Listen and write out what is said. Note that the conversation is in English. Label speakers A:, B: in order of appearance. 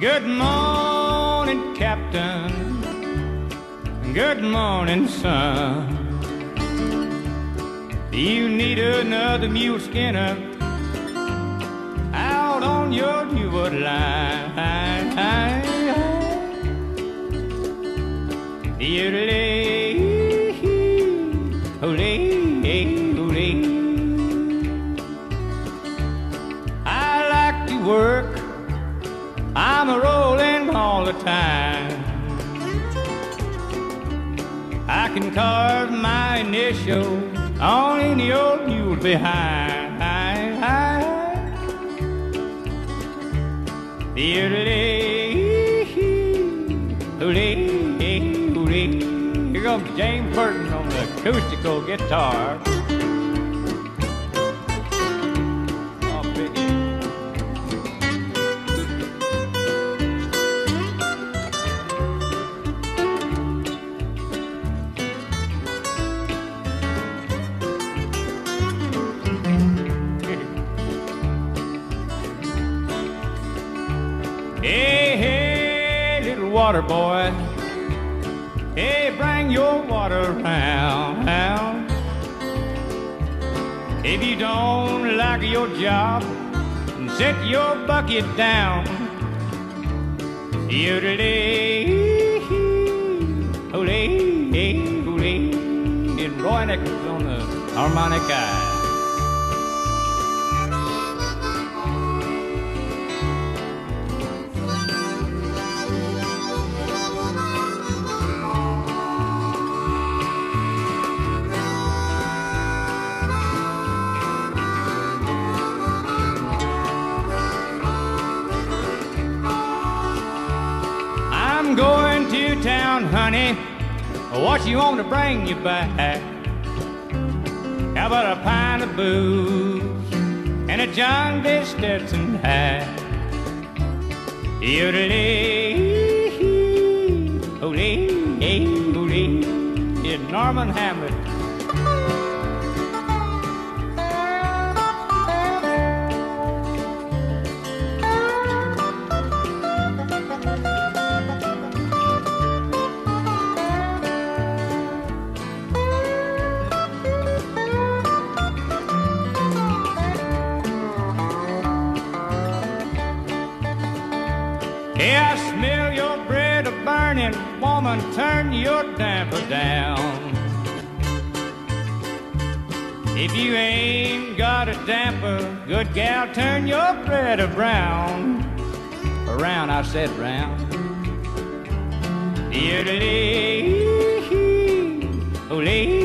A: Good morning, Captain. Good morning, son. You need another mule skinner out on your new line. Yodelay, olay, oh, olay. Oh, I like to work. The time. I can carve my initial on any old mule behind. Here comes James Burton on the acoustical guitar. Hey, hey, little water boy. Hey, bring your water round. If you don't like your job, set your bucket down. Yodelay, olay, olay. And Roy Nichols on the harmonica. I'm going to town, honey. What you want to bring you back? How about a pint of booze and a John B. Stetson hat? Yodelay, olay, oh, olay. Oh, yeah, Norman Hamlet. Hey, I smell your bread a burning. Woman, turn your damper down. If you ain't got a damper, good gal, turn your bread a brown. Around, I said round. Yodelay, olay,